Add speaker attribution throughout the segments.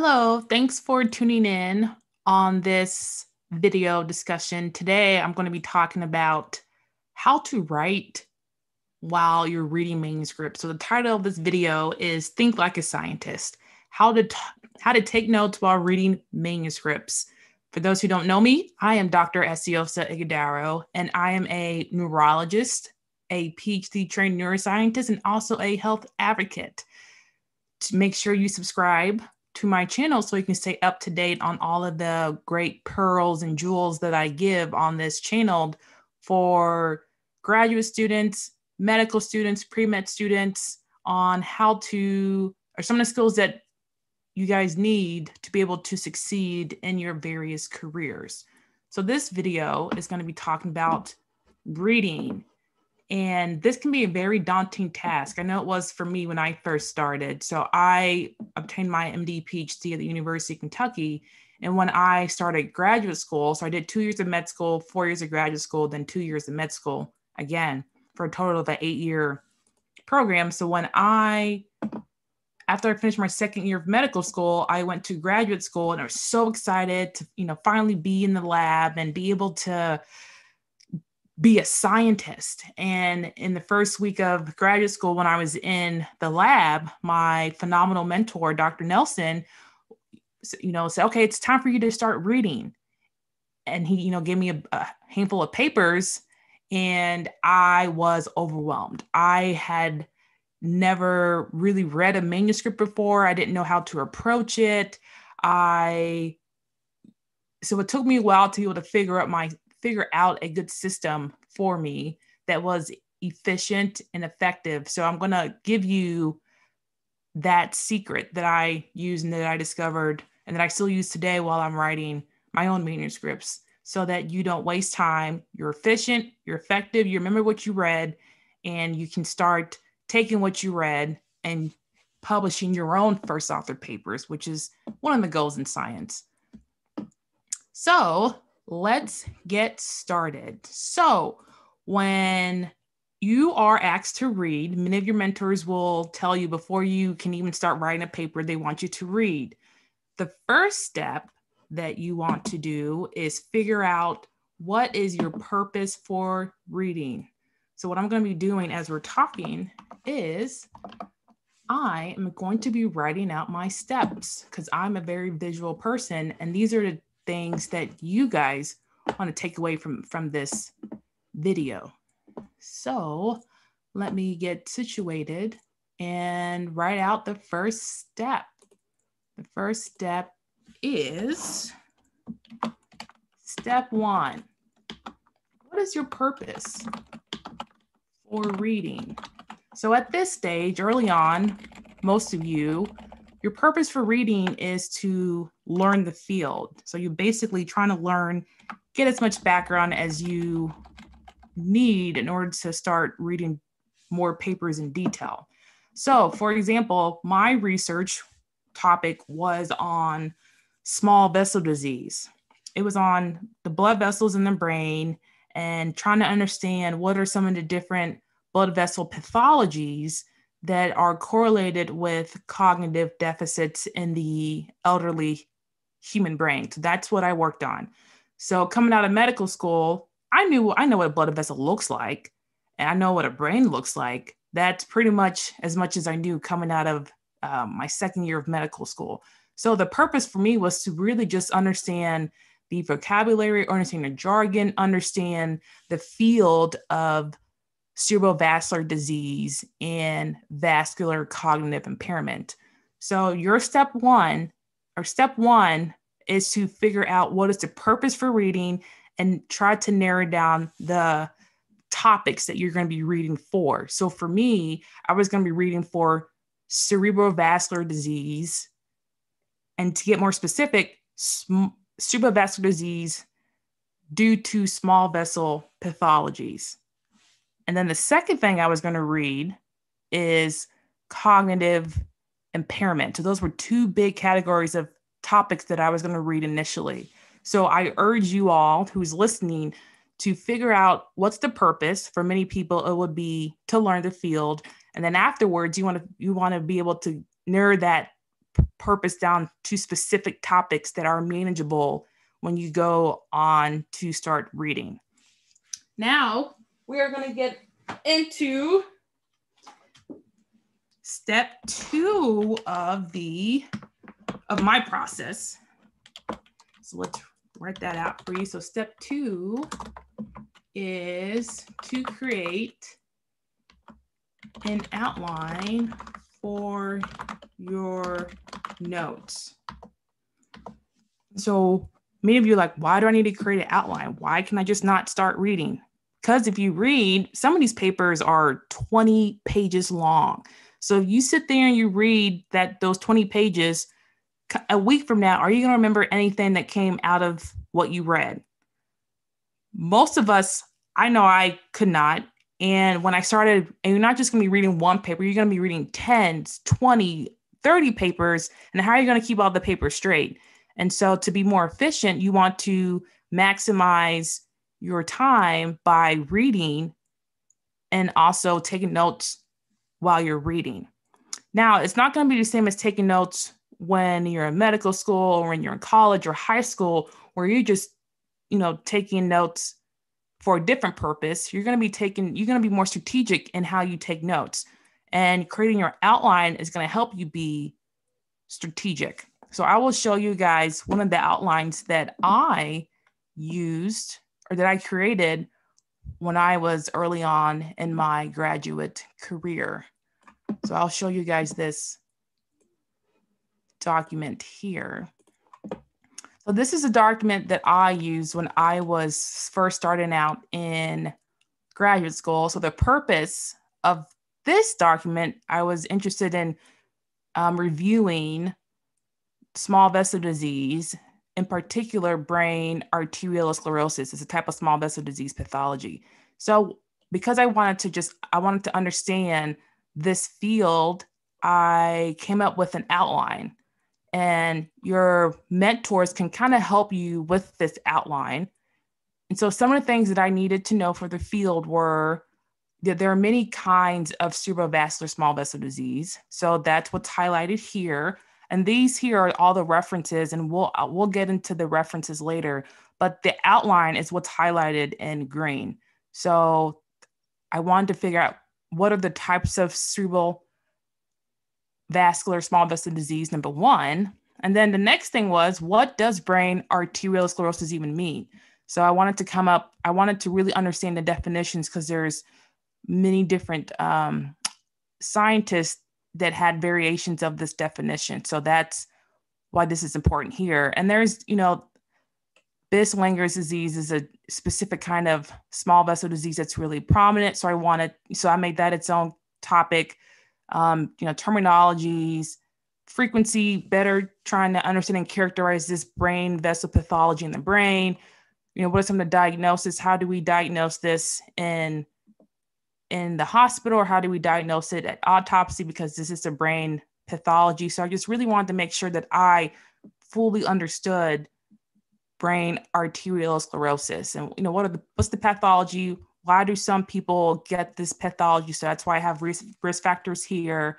Speaker 1: Hello, thanks for tuning in on this video discussion. Today, I'm going to be talking about how to write while you're reading manuscripts. So the title of this video is Think Like a Scientist, how to, how to take notes while reading manuscripts. For those who don't know me, I am Dr. Eseosa Ighodaro, and I am a neurologist, a PhD trained neuroscientist, and also a health advocate. To make sure you subscribe to my channel so you can stay up to date on all of the great pearls and jewels that I give on this channel for graduate students, medical students, pre-med students on how to, or some of the skills that you guys need to be able to succeed in your various careers. So this video is going to be talking about reading and this can be a very daunting task. I know it was for me when I first started. So I obtained my MD PhD at the University of Kentucky. And when I started graduate school, so I did two years of med school, four years of graduate school, then two years of med school again for a total of an eight year program. So when I, after I finished my second year of medical school, I went to graduate school and I was so excited to, you know, finally be in the lab and be able to be a scientist. And in the first week of graduate school, when I was in the lab, my phenomenal mentor, Dr. Nelson, you know, said, okay, it's time for you to start reading. And he, you know, gave me a, a handful of papers and I was overwhelmed. I had never really read a manuscript before. I didn't know how to approach it. I so it took me a while to be able to figure out my figure out a good system for me that was efficient and effective. So I'm going to give you that secret that I use and that I discovered and that I still use today while I'm writing my own manuscripts so that you don't waste time. You're efficient, you're effective, you remember what you read, and you can start taking what you read and publishing your own first author papers, which is one of the goals in science. So let's get started. So, when you are asked to read, many of your mentors will tell you before you can even start writing a paper, they want you to read. The first step that you want to do is figure out what is your purpose for reading. So, what I'm going to be doing as we're talking is I am going to be writing out my steps because I'm a very visual person, and these are the things that you guys want to take away from from this video. So let me get situated and write out the first step. The first step is step one. What is your purpose for reading? So at this stage, early on, most of you your purpose for reading is to learn the field. So you're basically trying to learn, get as much background as you need in order to start reading more papers in detail. So, for example, my research topic was on small vessel disease. It was on the blood vessels in the brain and trying to understand what are some of the different blood vessel pathologies that are correlated with cognitive deficits in the elderly human brain. So that's what I worked on. So coming out of medical school, I knew I know what a blood vessel looks like, and I know what a brain looks like. That's pretty much as much as I knew coming out of um, my second year of medical school. So the purpose for me was to really just understand the vocabulary, understand the jargon, understand the field of cerebrovascular disease and vascular cognitive impairment. So, your step one, or step one, is to figure out what is the purpose for reading and try to narrow down the topics that you're going to be reading for. So, for me, I was going to be reading for cerebrovascular disease. And to get more specific, cerebrovascular disease due to small vessel pathologies. And then the second thing I was going to read is cognitive impairment. So those were two big categories of topics that I was going to read initially. So I urge you all who's listening to figure out what's the purpose. For many people, it would be to learn the field, and then afterwards, you want to you want to be able to narrow that purpose down to specific topics that are manageable when you go on to start reading. Now we are going to get into step two of the of my process. So let's write that out for you. So step two is to create an outline for your notes. So many of you are like, why do I need to create an outline? Why can I just not start reading? Because if you read, some of these papers are 20 pages long. So if you sit there and you read that those 20 pages, a week from now, are you going to remember anything that came out of what you read? Most of us, I know I could not. And when I started, and you're not just going to be reading one paper, you're going to be reading 10, 20, 30 papers. And how are you going to keep all the papers straight? And so to be more efficient, you want to maximize your time by reading and also taking notes while you're reading. Now, it's not going to be the same as taking notes when you're in medical school or when you're in college or high school, where you're just, you know, taking notes for a different purpose. You're going to be taking, you're going to be more strategic in how you take notes. And creating your outline is going to help you be strategic. So I will show you guys one of the outlines that I used or that I created when I was early on in my graduate career. So I'll show you guys this document here. So this is a document that I used when I was first starting out in graduate school. So the purpose of this document, I was interested in um, reviewing small vessel disease in particular brain arteriolosclerosis is a type of small vessel disease pathology. So because I wanted to just I wanted to understand this field, I came up with an outline. And your mentors can kind of help you with this outline. And so some of the things that I needed to know for the field were that there are many kinds of cerebrovascular small vessel disease. So that's what's highlighted here. And these here are all the references, and we'll uh, we'll get into the references later. But the outline is what's highlighted in green. So I wanted to figure out what are the types of cerebral vascular small vessel disease, number one. And then the next thing was, what does brain arteriolosclerosis even mean? So I wanted to come up, I wanted to really understand the definitions because there's many different um, scientists that had variations of this definition. So that's why this is important here. And there's, you know, Binswanger's disease is a specific kind of small vessel disease that's really prominent. So I wanted, so I made that its own topic. Um, you know, terminologies, frequency, better trying to understand and characterize this brain vessel pathology in the brain. You know, what are some of the diagnosis? How do we diagnose this in in the hospital or how do we diagnose it? At autopsy because this is a brain pathology. So i just really wanted to make sure that i fully understood brain arteriolosclerosis and you know what are the what's the pathology? Why do some people get this pathology? So that's why i have risk, risk factors here.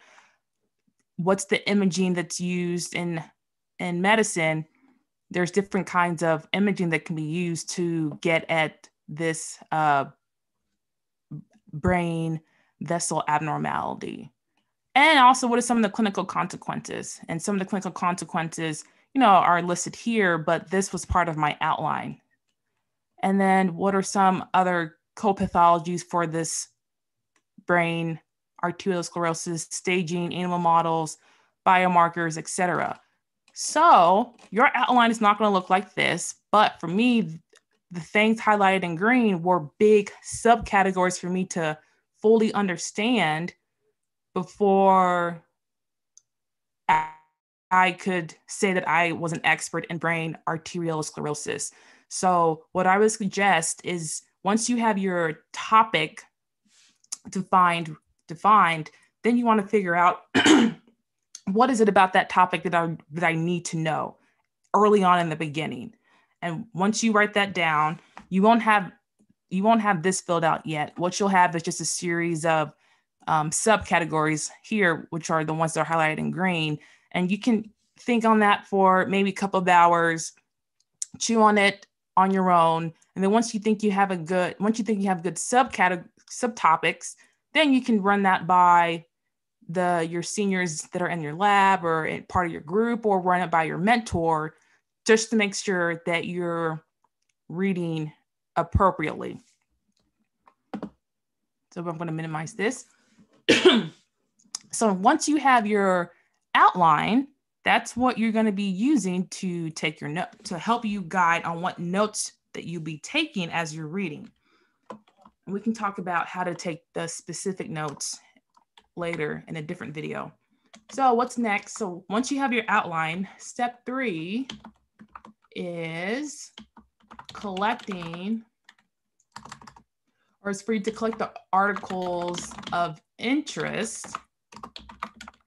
Speaker 1: What's the imaging that's used in in medicine? There's different kinds of imaging that can be used to get at this uh, brain vessel abnormality. And also, what are some of the clinical consequences? And some of the clinical consequences, you know, are listed here, but this was part of my outline. And then, what are some other co-pathologies for this brain arteriosclerosis, staging, animal models, biomarkers, etc. So your outline is not going to look like this, but for me, the things highlighted in green were big subcategories for me to fully understand before I could say that I was an expert in brain arteriolosclerosis. So, what I would suggest is once you have your topic defined, defined, then you want to figure out what is it about that topic that I that I need to know early on in the beginning. And once you write that down, you won't have you won't have this filled out yet. What you'll have is just a series of um, subcategories here, which are the ones that are highlighted in green. And you can think on that for maybe a couple of hours, chew on it on your own. And then once you think you have a good, once you think you have good subcategory subtopics, then you can run that by the your seniors that are in your lab or part of your group or run it by your mentor just to make sure that you're reading appropriately. So I'm going to minimize this. so once you have your outline, that's what you're going to be using to take your note to help you guide on what notes that you'll be taking as you're reading. And we can talk about how to take the specific notes later in a different video. So what's next? So once you have your outline, step three is collecting or it's you to collect the articles of interest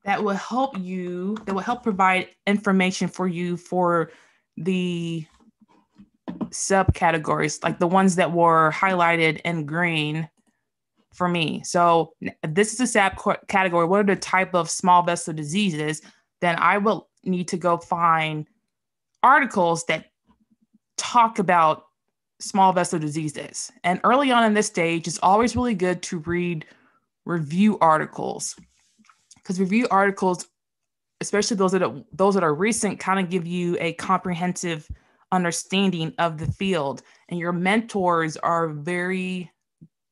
Speaker 1: that will help you, that will help provide information for you for the subcategories, like the ones that were highlighted in green for me. So this is a sub category. What are the type of small vessel diseases? Then I will need to go find articles that talk about small vessel diseases. And early on in this stage, it's always really good to read review articles because review articles, especially those that are, those that are recent, kind of give you a comprehensive understanding of the field. And your mentors are very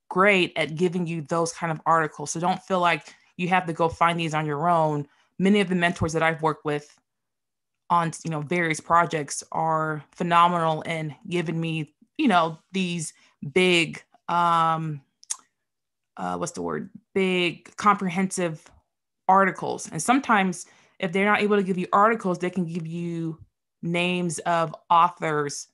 Speaker 1: great at giving you those kind of articles. So don't feel like you have to go find these on your own. Many of the mentors that I've worked with on you know various projects are phenomenal in giving me you know these big um uh, what's the word big comprehensive articles. And sometimes, if they're not able to give you articles, they can give you names of authors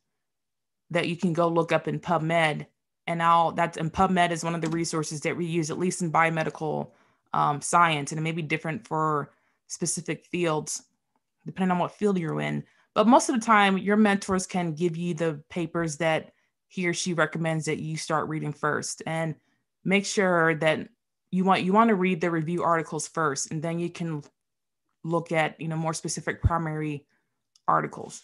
Speaker 1: that you can go look up in PubMed. And now that's and PubMed is one of the resources that we use, at least in biomedical um, science, and it may be different for specific fields, depending on what field you're in. But most of the time, your mentors can give you the papers that he or she recommends that you start reading first, and make sure that you want you want to read the review articles first and then you can look at you know more specific primary articles.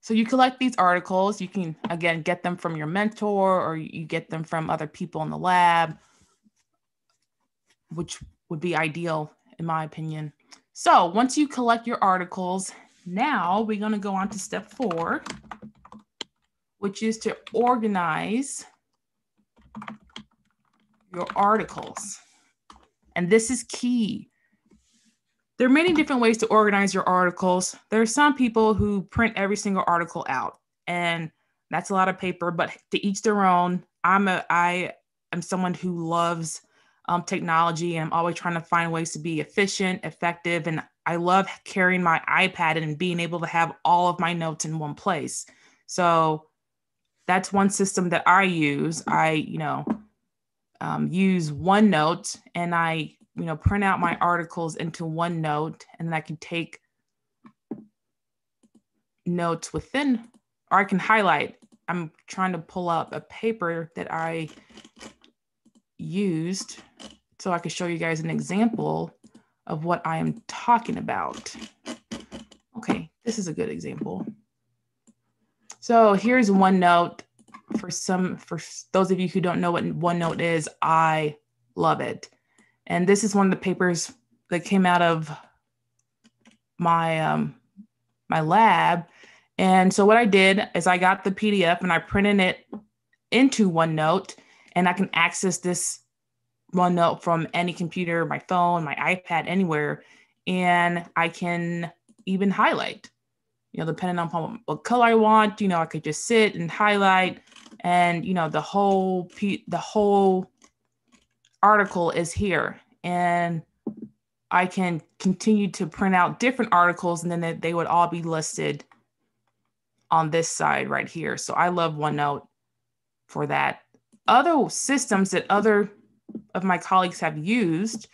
Speaker 1: So you collect these articles. You can again get them from your mentor or you get them from other people in the lab which would be ideal in my opinion so once you collect your articles now we're going to go on to step four which is to organize your articles. And this is key. There are many different ways to organize your articles. There are some people who print every single article out, and that's a lot of paper, but to each their own. I'm a I am someone who loves um, technology and I'm always trying to find ways to be efficient, effective, and I love carrying my iPad and being able to have all of my notes in one place. So that's one system that I use. I, you know, um, use OneNote and I, you know, print out my articles into OneNote and then I can take notes within, or I can highlight. I'm trying to pull up a paper that I used so I can show you guys an example of what I am talking about. Okay, this is a good example. So here's OneNote for some for those of you who don't know what OneNote is, I love it. And this is one of the papers that came out of my um, my lab. And so what I did is I got the PDF and I printed it into OneNote, and I can access this OneNote from any computer, my phone, my iPad, anywhere, and I can even highlight. You know, depending on what color I want, you know, I could just sit and highlight and you know the whole the whole article is here and i can continue to print out different articles and then they would all be listed on this side right here so i love onenote for that other systems that other of my colleagues have used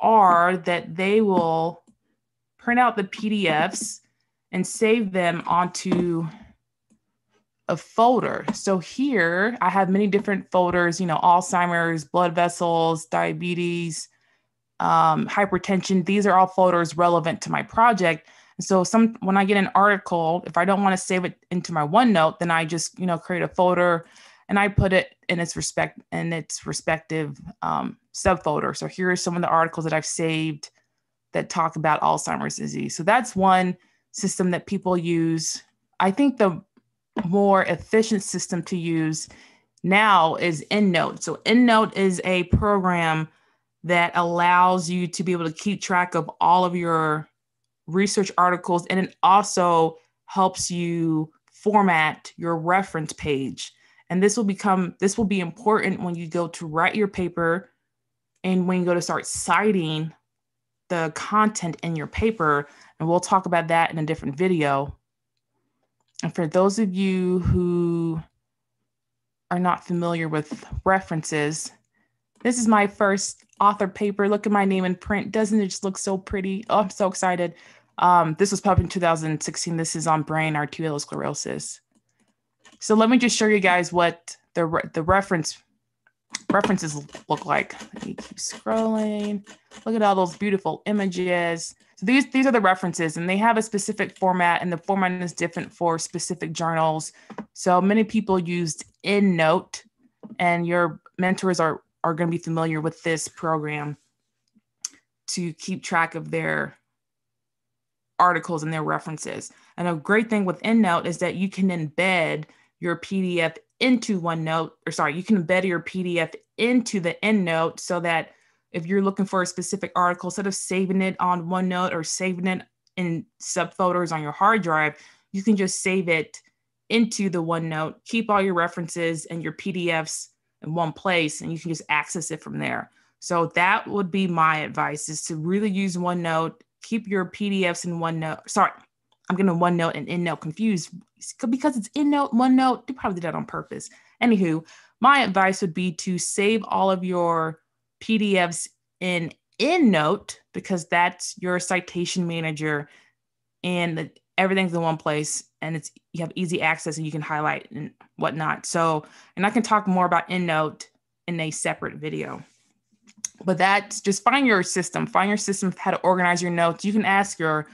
Speaker 1: are that they will print out the pdfs and save them onto a folder. So here I have many different folders, you know, Alzheimer's, blood vessels, diabetes, um, hypertension. These are all folders relevant to my project. so some when I get an article, if I don't want to save it into my OneNote, then I just you know create a folder and I put it in its respect in its respective um, subfolder. So here are some of the articles that I've saved that talk about Alzheimer's disease. So that's one system that people use. I think the more efficient system to use now is EndNote. So EndNote is a program that allows you to be able to keep track of all of your research articles and it also helps you format your reference page. And this will become this will be important when you go to write your paper and when you go to start citing the content in your paper. And we'll talk about that in a different video. And for those of you who are not familiar with references, this is my first author paper. Look at my name in print. Doesn't it just look so pretty? Oh, I'm so excited. Um, this was published in 2016. This is on brain arteriosclerosis. So let me just show you guys what the, the reference references look like. Let me keep scrolling. Look at all those beautiful images. So these, these are the references and they have a specific format and the format is different for specific journals. So many people used EndNote and your mentors are, are going to be familiar with this program to keep track of their articles and their references. And a great thing with EndNote is that you can embed your PDF into OneNote, or sorry, you can embed your PDF into the EndNote so that if you're looking for a specific article, instead of saving it on OneNote or saving it in subfolders on your hard drive, you can just save it into the OneNote, keep all your references and your PDFs in one place, and you can just access it from there. So that would be my advice is to really use OneNote, keep your PDFs in OneNote. Sorry, I'm getting OneNote and EndNote confused because it's EndNote, OneNote. They probably did that on purpose. Anywho, my advice would be to save all of your PDFs in EndNote because that's your citation manager and everything's in one place and it's you have easy access and you can highlight and whatnot. So, and I can talk more about EndNote in a separate video. But that's just find your system, find your system how to organize your notes. You can ask your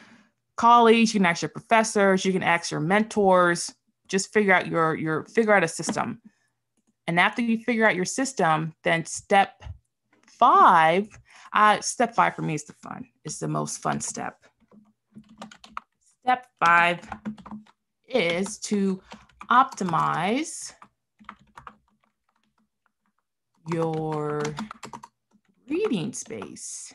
Speaker 1: colleagues, you can ask your professors, you can ask your mentors, just figure out your your figure out a system. And after you figure out your system, then step five, uh, step five for me is the fun, it's the most fun step. Step five is to optimize your reading space.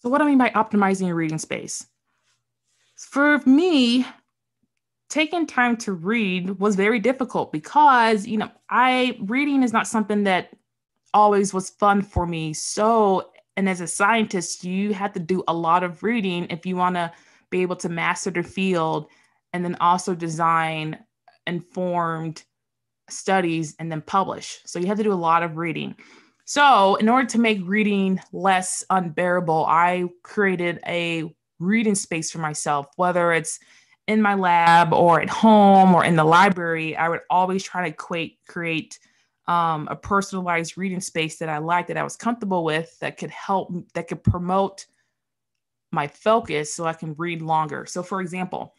Speaker 1: So, what do I mean by optimizing your reading space? For me, taking time to read was very difficult because, you know, I reading is not something that always was fun for me. So, and as a scientist, you have to do a lot of reading if you want to be able to master the field and then also design informed studies and then publish. So, you have to do a lot of reading. So, in order to make reading less unbearable, I created a reading space for myself, whether it's in my lab or at home or in the library. I would always try to create, create um, a personalized reading space that I liked, that I was comfortable with, that could help, that could promote my focus so I can read longer. So, for example,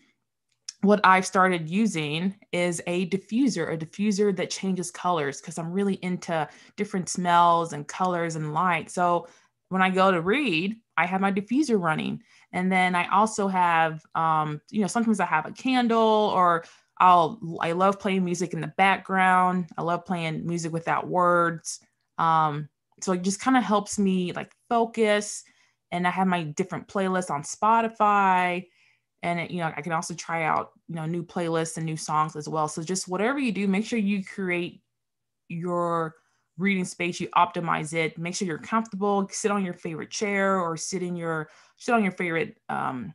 Speaker 1: what I've started using is a diffuser, a diffuser that changes colors because I'm really into different smells and colors and light. So when I go to read, I have my diffuser running. And then I also have, um, you know, sometimes I have a candle or I'll, I love playing music in the background. I love playing music without words. Um, so it just kind of helps me like focus. And I have my different playlists on Spotify and it, you know i can also try out you know new playlists and new songs as well. So just whatever you do make sure you create your reading space you optimize it make sure you're comfortable sit on your favorite chair or sit in your sit on your favorite um,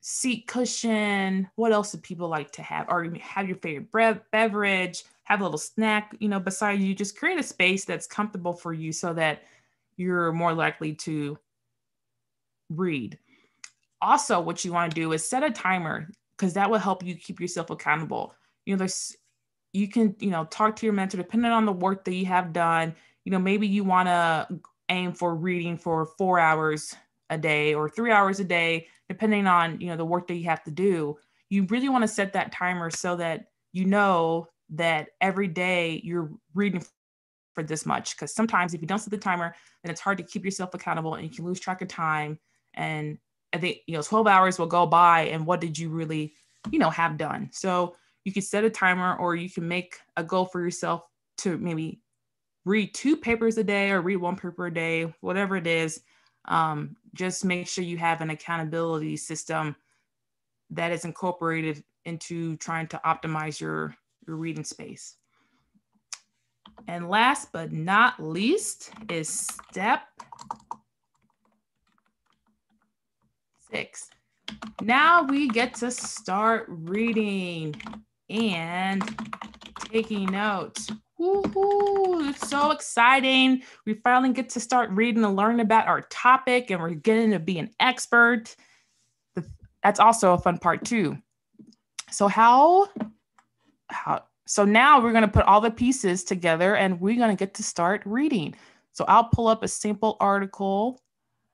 Speaker 1: seat cushion. What else do people like to have? Or have your favorite beverage have a little snack you know beside you. Just create a space that's comfortable for you so that you're more likely to read also what you want to do is set a timer because that will help you keep yourself accountable you know there's you can, you know, talk to your mentor depending on the work that you have done. You know, maybe you want to aim for reading for four hours a day or three hours a day, depending on, you know, the work that you have to do. You really want to set that timer so that you know that every day you're reading for this much. Because sometimes if you don't set the timer, then it's hard to keep yourself accountable and you can lose track of time. And I think, you know, 12 hours will go by and what did you really, you know, have done? So you can set a timer or you can make a goal for yourself to maybe read two papers a day or read one paper a day, whatever it is. Um, just make sure you have an accountability system that is incorporated into trying to optimize your, your reading space. And last but not least is step six. Now we get to start reading and taking notes. Woohoo! It's so exciting. We finally get to start reading and learn about our topic, and we're getting to be an expert. That's also a fun part too. So how how so now we're going to put all the pieces together and we're going to get to start reading. So I'll pull up a sample article.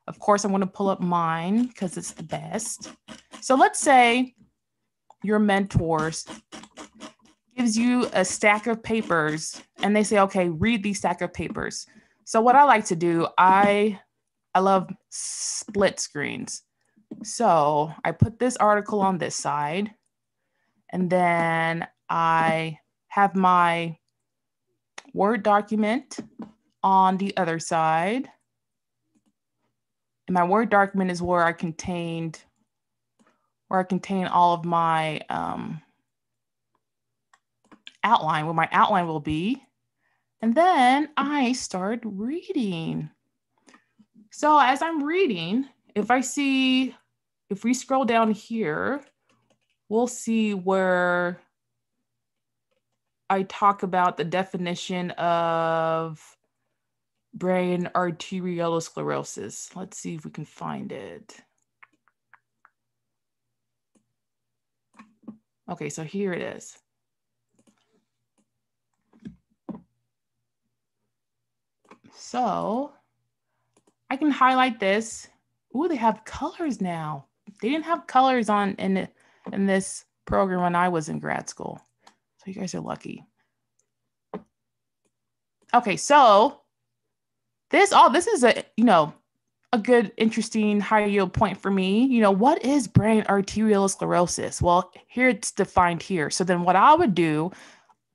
Speaker 1: Of course, I want to pull up mine because it's the best. So let's say your mentors gives you a stack of papers and they say, okay, read these stack of papers. So what I like to do, I I love split screens. So I put this article on this side and then I have my Word document on the other side. My Word document is where I contained, where I contain all of my um, outline, where my outline will be. And then I start reading. So as I'm reading, if I see, if we scroll down here, we'll see where I talk about the definition of brain arteriolosclerosis. Let's see if we can find it. Okay, so here it is. So I can highlight this. Ooh, they have colors now. They didn't have colors on in, in this program when I was in grad school. So you guys are lucky. Okay, so this all oh, this is a you know a good interesting high yield point for me. You know, what is brain arteriolosclerosis? Well, here it's defined here. So then what I would do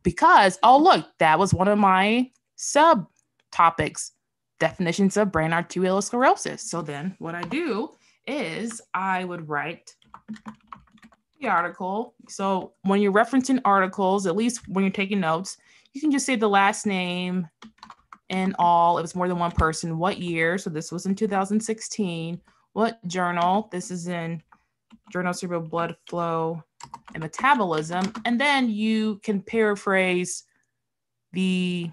Speaker 1: because oh look, that was one of my sub topics definitions of brain arteriolosclerosis. So then what I do is I would write the article. So when you're referencing articles, at least when you're taking notes, you can just say the last name and all. It was more than one person. What year? So this was in 2016. What journal? This is in Journal of Cerebral Blood Flow and Metabolism. And then you can paraphrase the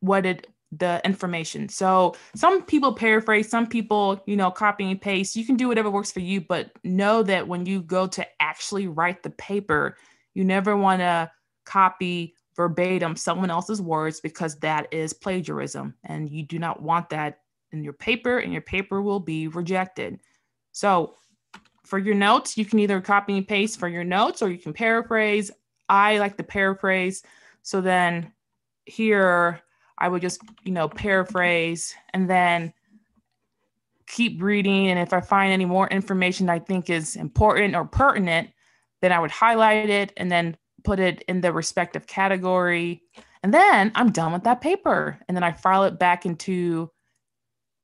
Speaker 1: what it the information. So some people paraphrase, some people, you know, copy and paste. You can do whatever works for you, but know that when you go to actually write the paper, you never want to copy verbatim someone else's words because that is plagiarism and you do not want that in your paper and your paper will be rejected. So for your notes, you can either copy and paste for your notes or you can paraphrase. I like to paraphrase. So then here I would just, you know, paraphrase and then keep reading. And if I find any more information I think is important or pertinent, then I would highlight it and then put it in the respective category. And then I'm done with that paper. And then I file it back into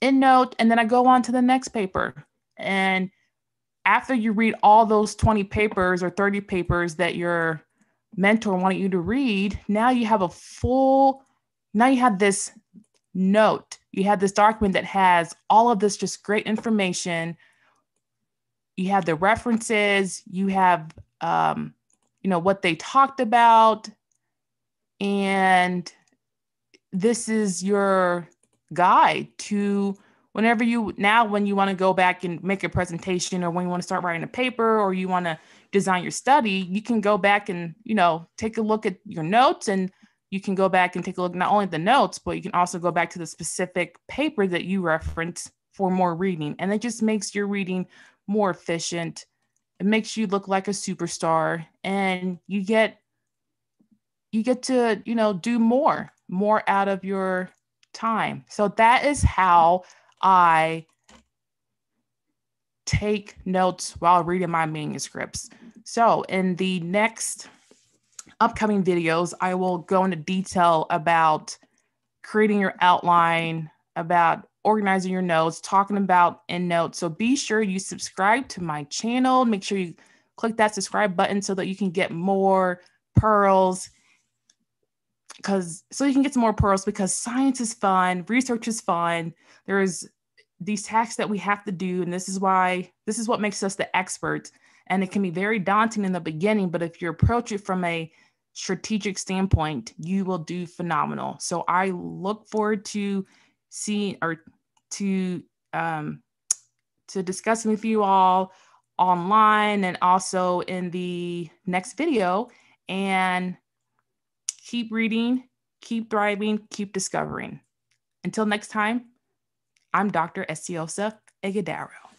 Speaker 1: EndNote and then I go on to the next paper. And after you read all those 20 papers or 30 papers that your mentor wanted you to read, now you have a full now you have this note, you have this document that has all of this just great information. You have the references, you have, um, you know, what they talked about. And this is your guide to whenever you now when you want to go back and make a presentation or when you want to start writing a paper or you want to design your study you can go back and you know take a look at your notes and you can go back and take a look not only at the notes but you can also go back to the specific paper that you reference for more reading and it just makes your reading more efficient it makes you look like a superstar and you get you get to you know do more more out of your time so that is how I take notes while reading my manuscripts. So, in the next upcoming videos, I will go into detail about creating your outline, about organizing your notes, talking about EndNote. So, be sure you subscribe to my channel. Make sure you click that subscribe button so that you can get more pearls because so you can get some more pearls because science is fun, research is fun. There's these tasks that we have to do, and this is why this is what makes us the experts. And it can be very daunting in the beginning, but if you approach it from a strategic standpoint, you will do phenomenal. So I look forward to seeing or to um, to discuss with you all online and also in the next video. And keep reading, keep thriving, keep discovering. Until next time, I'm Dr. Eseosa Ighodaro.